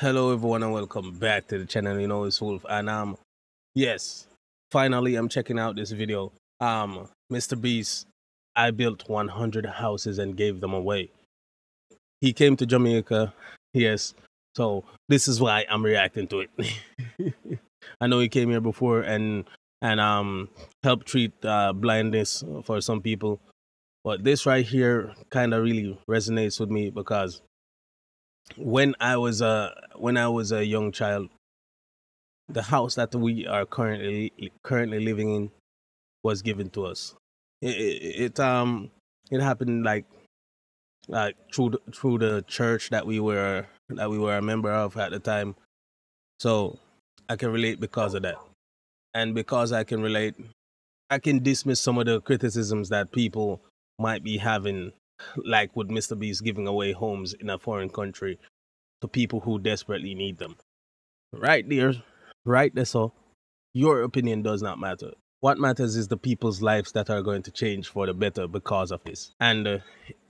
Hello everyone and welcome back to the channel. You know it's Wolf and um yes, finally I'm checking out this video. Um Mr. Beast, I built 100 houses and gave them away. He came to Jamaica. Yes. So this is why I'm reacting to it. I know he came here before and and um helped treat uh, blindness for some people. But this right here kind of really resonates with me because when I was a when I was a young child, the house that we are currently currently living in was given to us. It, it, it um it happened like like through the, through the church that we were that we were a member of at the time. So I can relate because of that, and because I can relate, I can dismiss some of the criticisms that people might be having like with Mr. Beast giving away homes in a foreign country to people who desperately need them. Right there, right there, so your opinion does not matter. What matters is the people's lives that are going to change for the better because of this. And uh,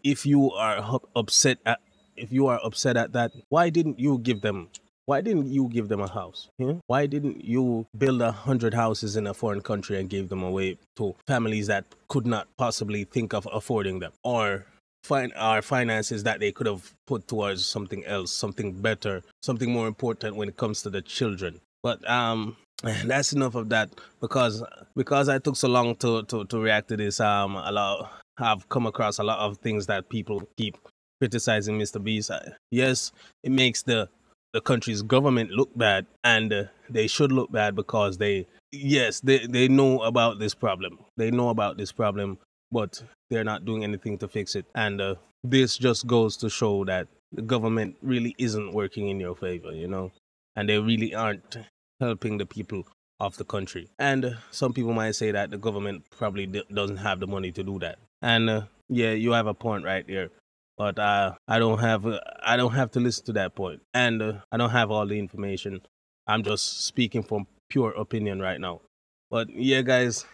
if you are upset at, if you are upset at that, why didn't you give them why didn't you give them a house? Yeah? Why didn't you build a hundred houses in a foreign country and give them away to families that could not possibly think of affording them? Or fin- our finances that they could have put towards something else, something better, something more important when it comes to the children. But um, that's enough of that because because I took so long to to, to react to this. Um, a lot I've come across a lot of things that people keep criticizing Mr. Beast. Yes, it makes the the country's government look bad, and uh, they should look bad because they yes they they know about this problem. They know about this problem, but they're not doing anything to fix it. And uh, this just goes to show that the government really isn't working in your favor, you know, and they really aren't helping the people of the country. And uh, some people might say that the government probably d- doesn't have the money to do that. And uh, yeah, you have a point right there. But uh, I don't have uh, I don't have to listen to that point, and uh, I don't have all the information. I'm just speaking from pure opinion right now. But yeah, guys,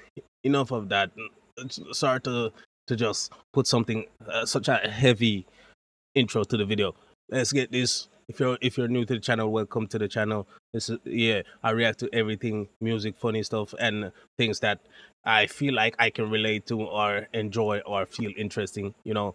enough of that sorry to to just put something uh, such a heavy intro to the video. Let's get this. If you're if you're new to the channel, welcome to the channel. This is yeah, I react to everything, music, funny stuff, and things that I feel like I can relate to or enjoy or feel interesting. You know,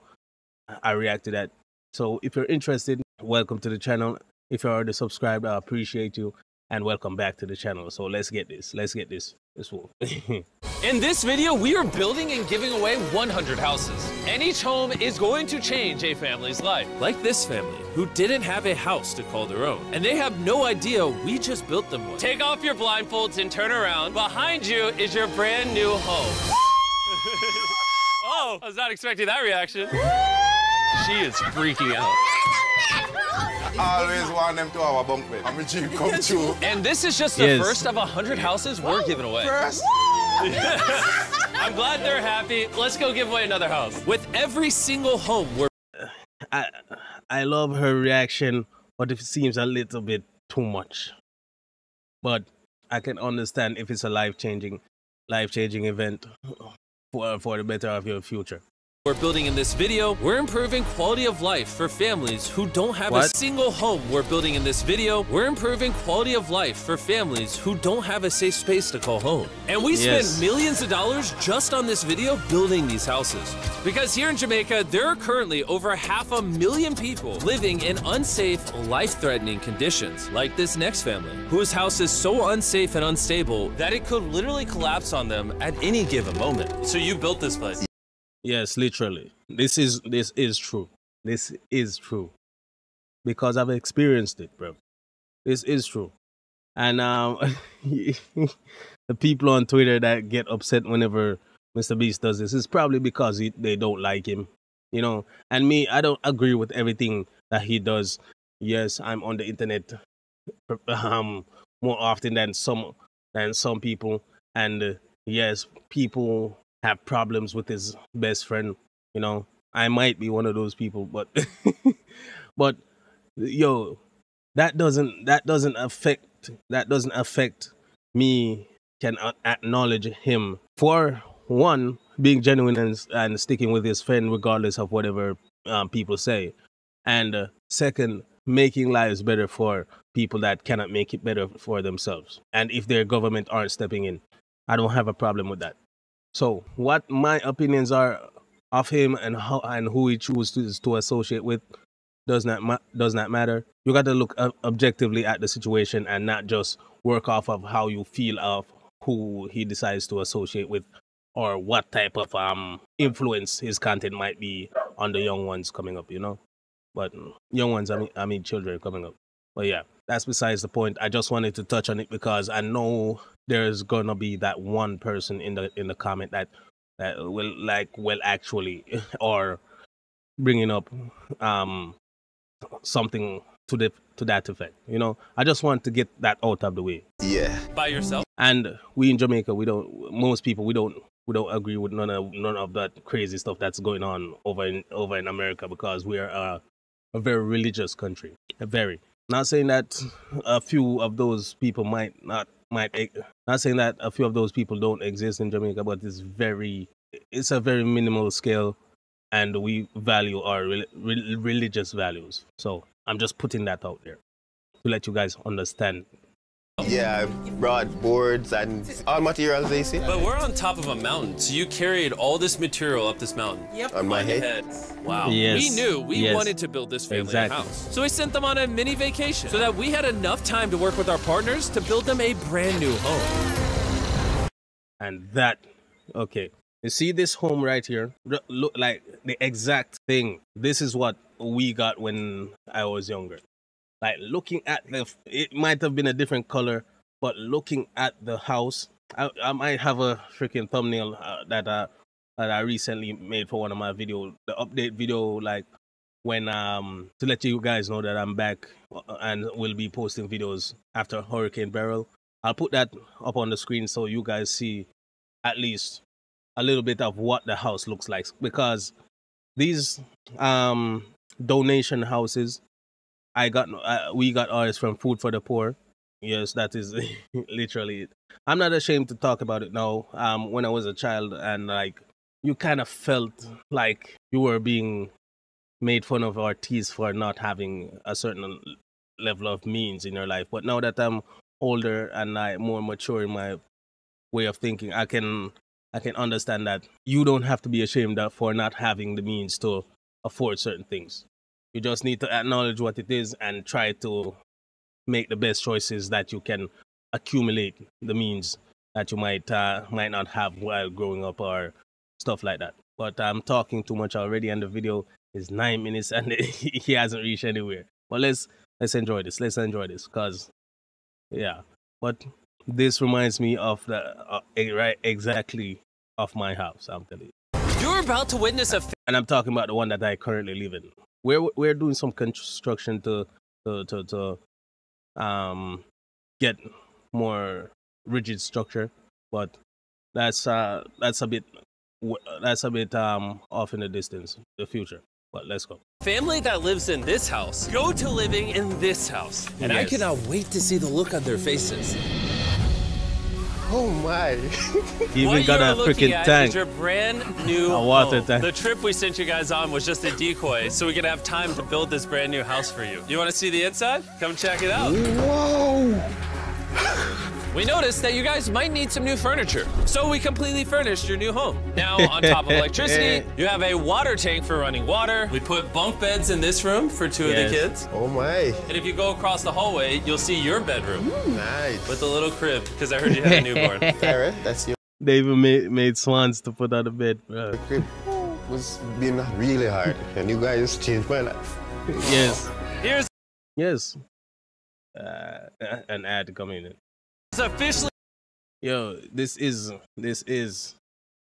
I react to that. So if you're interested, welcome to the channel. If you're already subscribed, I appreciate you and welcome back to the channel. So let's get this. Let's get this. This will. In this video, we are building and giving away 100 houses. And each home is going to change a family's life. Like this family, who didn't have a house to call their own. And they have no idea we just built them one. Take off your blindfolds and turn around. Behind you is your brand new home. oh, I was not expecting that reaction. she is freaking out. always want them to have a bunk bed. I'm a dream come true. And this is just the yes. first of 100 houses we're giving away. First? I'm glad they're happy. Let's go give away another house. With every single home, we're. I I love her reaction, but it seems a little bit too much. But I can understand if it's a life changing, life changing event for for the better of your future we're building in this video, we're improving quality of life for families who don't have what? a single home. We're building in this video, we're improving quality of life for families who don't have a safe space to call home. And we yes. spent millions of dollars just on this video building these houses. Because here in Jamaica, there are currently over half a million people living in unsafe, life-threatening conditions, like this next family, whose house is so unsafe and unstable that it could literally collapse on them at any given moment. So you built this place. Yes, literally. This is this is true. This is true. Because I've experienced it, bro. This is true. And um the people on Twitter that get upset whenever Mr. Beast does this is probably because he, they don't like him. You know, and me, I don't agree with everything that he does. Yes, I'm on the internet um more often than some than some people and uh, yes, people have problems with his best friend. You know, I might be one of those people, but but yo, that doesn't that doesn't affect that doesn't affect me can acknowledge him for one being genuine and, and sticking with his friend regardless of whatever um, people say and uh, second making lives better for people that cannot make it better for themselves. And if their government aren't stepping in, I don't have a problem with that. So, what my opinions are of him and how and who he chooses to associate with does not ma- does not matter. You got to look objectively at the situation and not just work off of how you feel of who he decides to associate with or what type of um influence his content might be on the young ones coming up, you know. But young ones, I mean, I mean children coming up. But yeah, that's besides the point. I just wanted to touch on it because I know there's gonna be that one person in the in the comment that that will like well actually or bringing up um something to the to that effect. You know, I just want to get that out of the way. Yeah. By yourself. And we in Jamaica, we don't. Most people, we don't. We don't agree with none of none of that crazy stuff that's going on over in over in America because we are a, a very religious country. A very. Not saying that a few of those people might not might. Not saying that a few of those people don't exist in Jamaica, but it's very. It's a very minimal scale and we value our re- re- religious values. So I'm just putting that out there to let you guys understand. Yeah, I brought boards and all materials they see. But we're on top of a mountain, so you carried all this material up this mountain. Yep. On my head. head. Wow. Yes. We knew we yes. wanted to build this family exactly. house. So we sent them on a mini vacation so that we had enough time to work with our partners to build them a brand new home. And that, okay, you see this home right here? Look like the exact thing. This is what we got when I was younger. Like looking at the, it might have been a different color, but looking at the house, I, I might have a freaking thumbnail uh, that uh, that I recently made for one of my video, the update video, like when um to let you guys know that I'm back uh, and will be posting videos after Hurricane Beryl. I'll put that up on the screen so you guys see at least a little bit of what the house looks like because these um donation houses i got uh, we got ours from food for the poor. Yes that is literally it. I'm not ashamed to talk about it now. Um when i was a child and like you kind of felt like you were being made fun of or teased for not having a certain level of means in your life. But now that i'm older and i more mature in my way of thinking i can I can understand that you don't have to be ashamed for not having the means to afford certain things. You just need to acknowledge what it is and try to make the best choices that you can accumulate the means that you might uh, might not have while growing up or stuff like that. But I'm talking too much already, and the video is nine minutes and he hasn't reached anywhere. But let's let's enjoy this. Let's enjoy this, cause yeah. But this reminds me of the uh, right exactly of my house. I'm telling you. You're about to witness a. and I'm talking about the one that I currently live in. We're we're doing some construction to to to, to um get more rigid structure, but that's uh that's a bit that's a bit um off in the distance, the future. But let's go. Family that lives in this house go to living in this house, and yes. I cannot wait to see the look on their faces. Oh my. he even got a freaking tank. your brand new a water home. tank. The trip we sent you guys on was just a decoy, so we could have time to build this brand new house for you. You want to see the inside? Come check it out. Whoa. We noticed that you guys might need some new furniture, so we completely furnished your new home. Now, on top of electricity, you have a water tank for running water. We put bunk beds in this room for two yes. of the kids. Oh my. And if you go across the hallway, you'll see your bedroom. Ooh, nice. With a little crib, because I heard you had a newborn. Sarah, that's you. They even made, made swans to put on the bed. Bro. The crib was being really hard, and you guys changed my life. yes. Here's. Yes. Uh, an ad coming in officially. Yo, this is this is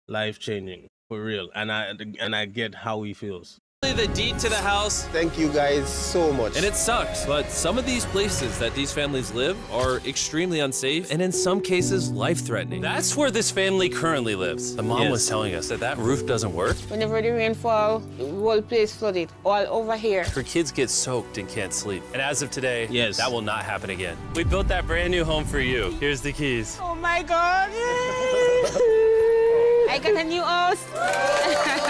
life changing for real, and I and I get how he feels the deed to the house. Thank you guys so much. And it sucks, but some of these places that these families live are extremely unsafe and in some cases life-threatening. That's where this family currently lives. The mom yes. was telling us that that roof doesn't work. Whenever the rain fall, the whole place flooded, all over here. Her kids get soaked and can't sleep. And as of today, yes. that will not happen again. We built that brand new home for you. Here's the keys. Oh my God. I got a new house.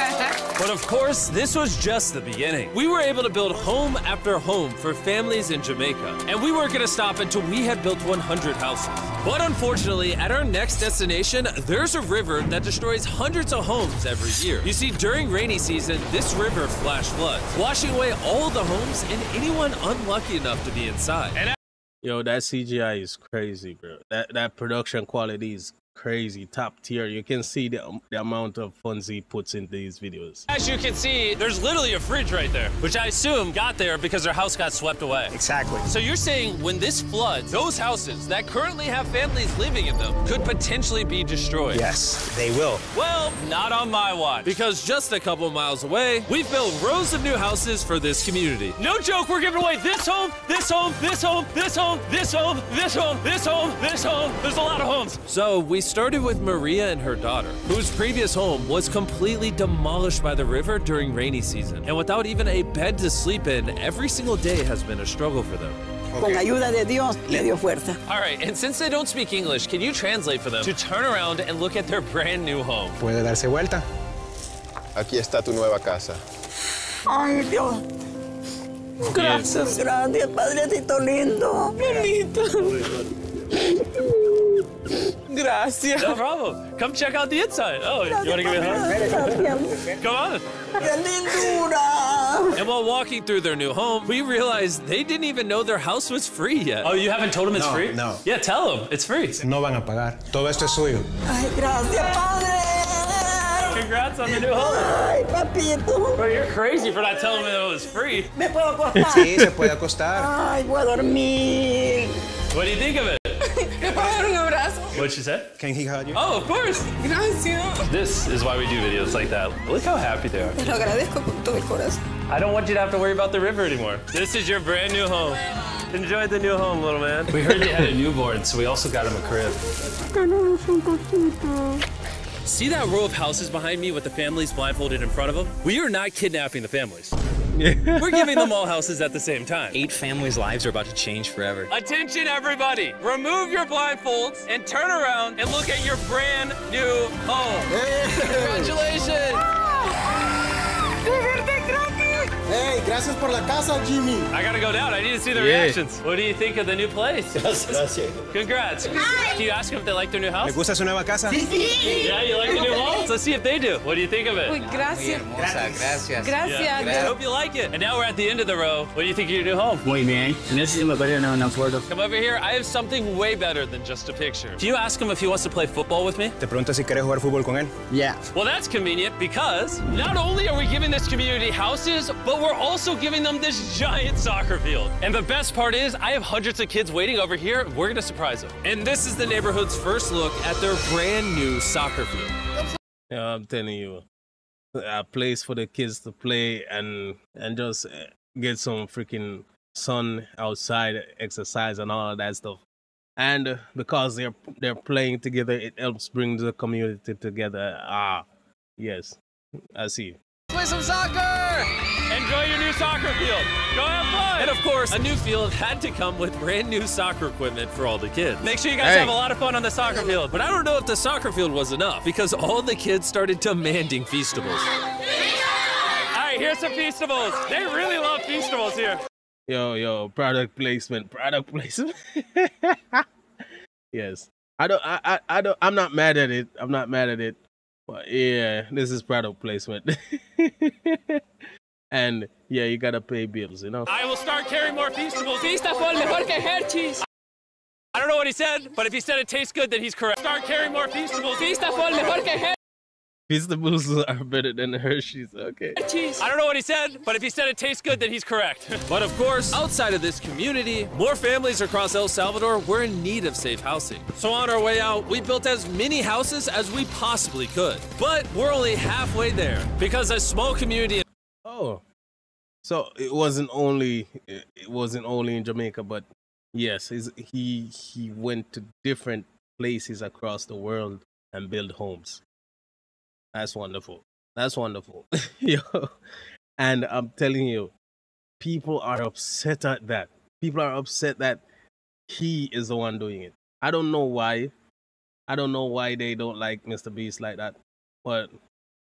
But of course, this was just the beginning. We were able to build home after home for families in Jamaica, and we weren't gonna stop until we had built 100 houses. But unfortunately, at our next destination, there's a river that destroys hundreds of homes every year. You see, during rainy season, this river flash floods, washing away all the homes and anyone unlucky enough to be inside. And Yo, that CGI is crazy, bro. That that production quality is crazy, top tier. You can see the, um, the amount of funds he puts in these videos. As you can see, there's literally a fridge right there, which I assume got there because their house got swept away. Exactly. So you're saying when this floods, those houses that currently have families living in them could potentially be destroyed? Yes, they will. Well, not on my watch. Because just a couple miles away, we've built rows of new houses for this community. No joke, we're giving away this home, this home, this home, this home, this home, this home, this home, this home. There's a lot of homes. So we started with Maria and her daughter, whose previous home was completely demolished by the river during rainy season. And without even a bed to sleep in, every single day has been a struggle for them. Con ayuda de Dios le dio fuerza. All right, and since they don't speak English, can you translate for them to turn around and look at their brand new home? Puede darse vuelta. Aquí está tu nueva casa. Ay, Dios. Gracias, gracias, Padrecito lindo. Qué lindo. Gracias. No problem. Come check out the inside. Oh, you want to give me a hug? Come on. And while walking through their new home, we realized they didn't even know their house was free yet. Oh, you haven't told them it's No, free? no. Yeah, tell them it's free. No van a pagar. Todo esto es suyo. Ay, gracias, Padre. Congrats on the new home. Ay, papito. Bro, you're crazy for not telling me that it was free. ¿Me puedo acostar? Sí, se puede acostar. Ay, voy a dormir. What do you think of it? Abrazo? What'd she said? Can he hug you? Oh, of course. Gracias. This is why we do videos like that. Look how happy they are. Te lo agradezco con todo el corazón. I don't want you to have to worry about the river anymore. This is your brand new home. Enjoy the new home, little man. We heard you had a newborn, so we also got him a crib. See that row of houses behind me with the families blindfolded in front of them? We are not kidnapping the families. We're giving them all houses at the same time. Eight families' lives are about to change forever. Attention, everybody! Remove your blindfolds and turn around and look at your brand new home. Congratulations! Hey, gracias por la casa, Jimmy. I gotta go down. I need to see the Yeah. reactions. What do you think of the new place? Gracias. Congrats. Can you ask them if they like their new house? ¿Le gusta su nueva casa? Yeah, you like the new home? Let's see if they do. What do you think of it? Gracias. gracias. Gracias. I hope you like it. And now we're at the end of the row. What do you think of your new home? Muy bien. En ese me parece no, no acuerdo. Come over here. I have something way better than just a picture. Can you ask him if he wants to play football with me? Te pregunta si quieres jugar fútbol con él. Yeah. Well, that's convenient because not only are we giving this community houses, but we're also giving them this giant soccer field. And the best part is, I have hundreds of kids waiting over here. We're gonna surprise them. And this is the neighborhood's first look at their brand new soccer field. Yeah, I'm telling you, a place for the kids to play and and just uh, get some freaking sun outside, exercise and all of that stuff. And uh, because they're they're playing together, it helps bring the community together. Ah, yes, I see. Play some soccer! Enjoy your new soccer field. Go have fun! And of course, a new field had to come with brand new soccer equipment for all the kids. Make sure you guys Hey. have a lot of fun on the soccer field. But I don't know if the soccer field was enough because all the kids started demanding Feastables. All right, here's some Feastables. They really love Feastables here. Yo, yo, product placement, product placement. yes, I don't, I, I, I don't, I'm not mad at it. I'm not mad at it. But yeah, this is product placement. and yeah, you gotta pay bills, you know. I will start carrying more Feastables. Feastafol mejor que Hershey's. I don't know what he said, but if he said it tastes good, then he's correct. Start carrying more Feastables. Feastafol mejor que Hershey's. Feastables are better than Hershey's. Okay. I don't know what he said, but if he said it tastes good, then he's correct. but of course, outside of this community, more families across El Salvador were in need of safe housing. So on our way out, we built as many houses as we possibly could. But we're only halfway there because a small community Oh, so it wasn't only it wasn't only in Jamaica, but yes, he he went to different places across the world and built homes. That's wonderful. That's wonderful. And I'm telling you, people are upset at that. People are upset that he is the one doing it. I don't know why. I don't know why they don't like Mr. Beast like that, but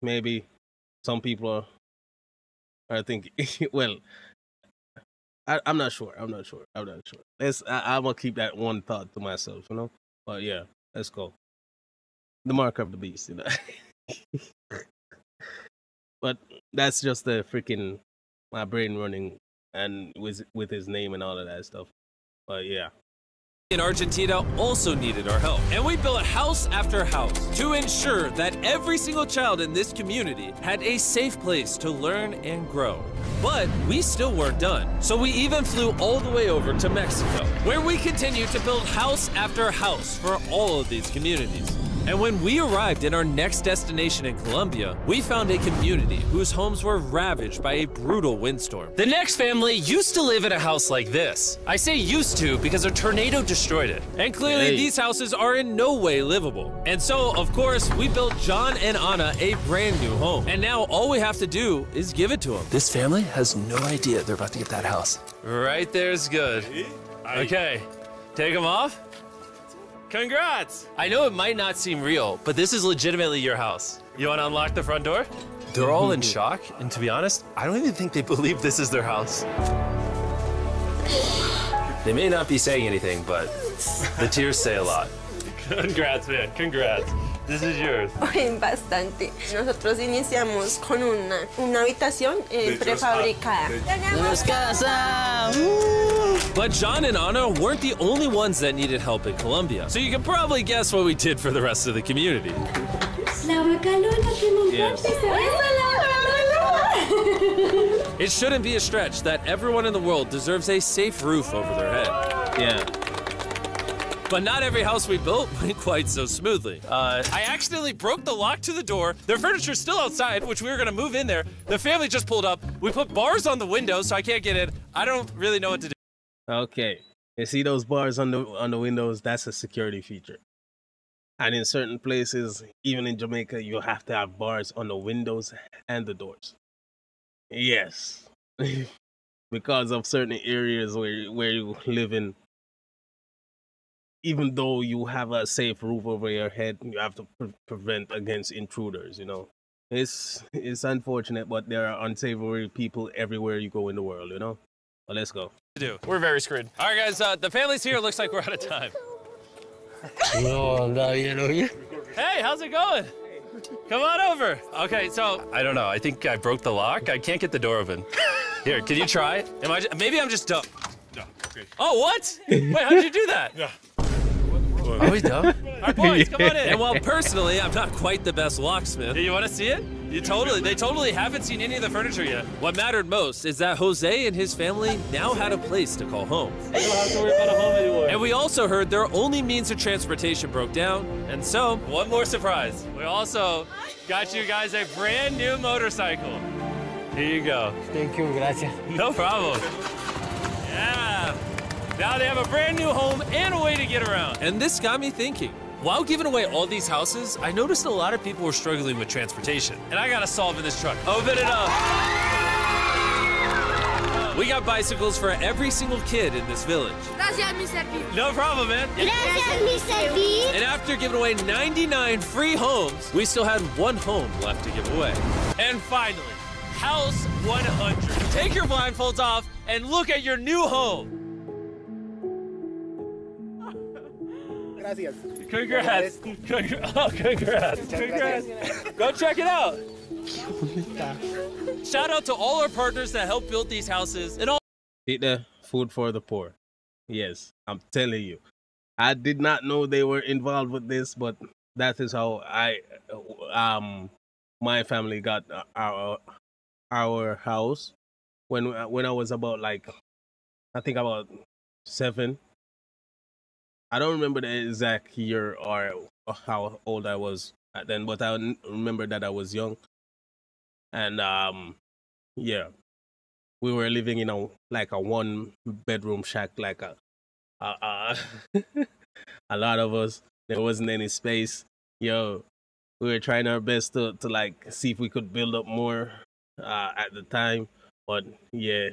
maybe some people are, think well, I, I'm not sure. I'm not sure. I'm not sure. Let's. I, I'm gonna keep that one thought to myself, you know. But yeah, let's go. The mark of the beast, you know. but that's just the freaking my brain running and with with his name and all of that stuff. But yeah. In Argentina also needed our help. And we built house after house to ensure that every single child in this community had a safe place to learn and grow. But we still weren't done. So we even flew all the way over to Mexico, where we continued to build house after house for all of these communities. And when we arrived in our next destination in Colombia, we found a community whose homes were ravaged by a brutal windstorm. The next family used to live in a house like this. I say used to because a tornado destroyed it. And clearly, Hey. these houses are in no way livable. And so, of course, we built John and Anna a brand new home. And now all we have to do is give it to them. This family has no idea they're about to get that house. Right there's good. Okay, take them off. Congrats! I know it might not seem real, but this is legitimately your house. You want to unlock the front door? They're all in shock, and to be honest, I don't even think they believe this is their house. They may not be saying anything, but the tears say a lot. Congrats, man. Congrats. This is yours. Bastante. Nosotros iniciamos con una, una habitación eh, prefabricada. ¡Tenemos casa! But John and Anna weren't the only ones that needed help in Colombia. So you can probably guess what we did for the rest of the community. La bacalona que me Yes. It shouldn't be a stretch that everyone in the world deserves a safe roof over their head. Yeah. But not every house we built went quite so smoothly. Uh, I accidentally broke the lock to the door. Their furniture's still outside, which we were gonna move in there. The family just pulled up. We put bars on the windows, so I can't get in. I don't really know what to do. Okay. You see those bars on the on the windows? That's a security feature. And in certain places, even in Jamaica, you have to have bars on the windows and the doors. Yes. because of certain areas where where you live in even though you have a safe roof over your head, you have to pre- prevent against intruders, you know. It's it's unfortunate, but there are unsavory people everywhere you go in the world, you know. But let's go. do. We're very screwed. All right, guys, uh, the family's here. Looks like we're out of time. Hey, how's it going? Come on over. Okay, so I don't know. I think I broke the lock. I can't get the door open. Here, can you try? Am I? ju- Maybe I'm just dumb. Oh, what? Wait, how'd you do that? Yeah. Are we dumb? All right, boys, come on in. And while personally, I'm not quite the best locksmith. You want to see it? You totally, they totally haven't seen any of the furniture yet. What mattered most is that Jose and his family now had a place to call home. Don't have to worry about a home anymore. And we also heard their only means of transportation broke down. And so, one more surprise. We also got you guys a brand new motorcycle. Here you go. Thank you, gracias. No problem. Yeah. Now they have a brand new home and a way to get around. And this got me thinking. While giving away all these houses, I noticed a lot of people were struggling with transportation. And I gotta solve in this truck. Open it up. We got bicycles for every single kid in this village. Gracias, Mr. B. No problem, man. Gracias, Mr. B. And after giving away 99 free homes, we still had one home left to give away. And finally, House 100. Take your blindfolds off and look at your new home. Gracias. Congrats. Congra- oh, congrats. Congrats. Go check it out. Shout out to all our partners that help build these houses and all. Eat the food for the poor. Yes, I'm telling you. I did not know they were involved with this, but that is how I, um, my family got uh, our our house when when I was about like, I think about seven. I don't remember the exact year or how old I was then, but I remember that I was young, and um, yeah, we were living in a like a one bedroom shack, like a uh, uh, a lot of us. There wasn't any space. Yo, we were trying our best to to like see if we could build up more uh, at the time, but yeah,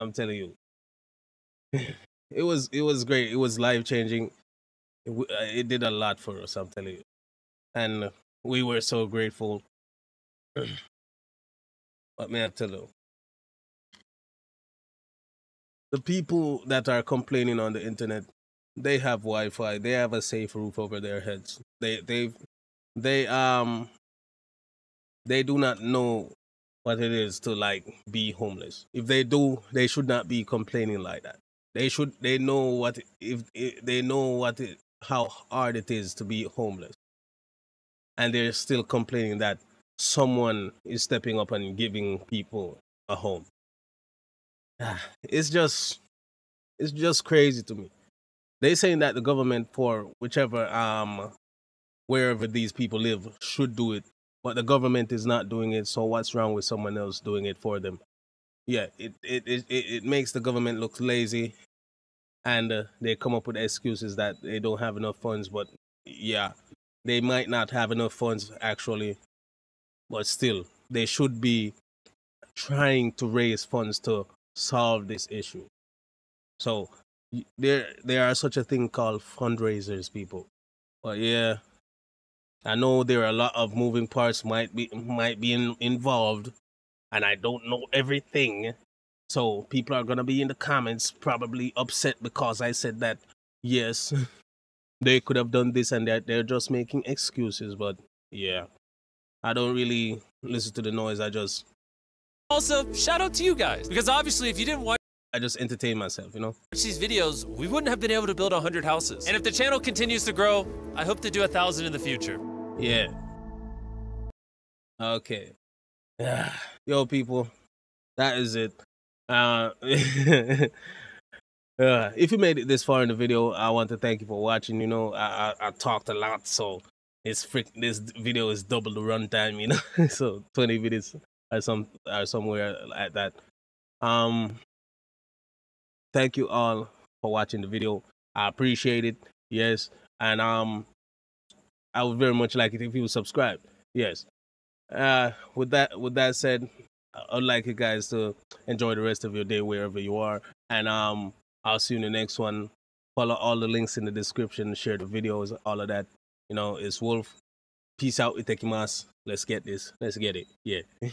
I'm telling you, it was it was great. It was life changing. It, uh, it did a lot for us. I'm telling you, and we were so grateful. What may I tell you? The people that are complaining on the internet, they have Wi-Fi. They have a safe roof over their heads. They they they um they do not know what it is to like be homeless. If they do, they should not be complaining like that. They should they know what if, if they know what how hard it is to be homeless, and they're still complaining that someone is stepping up and giving people a home. It's just it's just crazy to me. They saying that the government for whichever um wherever these people live should do it, but the government is not doing it. So what's wrong with someone else doing it for them? Yeah, it it it, it makes the government look lazy, and uh, they come up with excuses that they don't have enough funds. But yeah, they might not have enough funds actually, but still, they should be trying to raise funds to solve this issue. So there there are such a thing called fundraisers, people. But yeah, I know there are a lot of moving parts might be might be in, involved, and I don't know everything. So people are gonna be in the comments probably upset because I said that yes, they could have done this and that. They're just making excuses. But yeah, I don't really listen to the noise. I just also shout out to you guys because obviously if you didn't watch I just entertain myself, you know? these videos, we wouldn't have been able to build 100 houses. And if the channel continues to grow, I hope to do a thousand in the future. Yeah. Okay. Yo, people, that is it. Uh, uh, if you made it this far in the video, I want to thank you for watching. You know, I, I, I talked a lot, so it's freak. This video is double the runtime. You know, so 20 minutes or some or somewhere like that. Um, thank you all for watching the video. I appreciate it. Yes, and um, I would very much like it if you subscribe. Yes. Uh, with that, with that said, I'd like you guys to enjoy the rest of your day wherever you are, and um, I'll see you in the next one. Follow all the links in the description, share the videos, all of that. You know, it's Wolf. Peace out, itekimasu. Let's get this. Let's get it. Yeah.